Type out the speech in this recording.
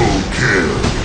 Triple kill.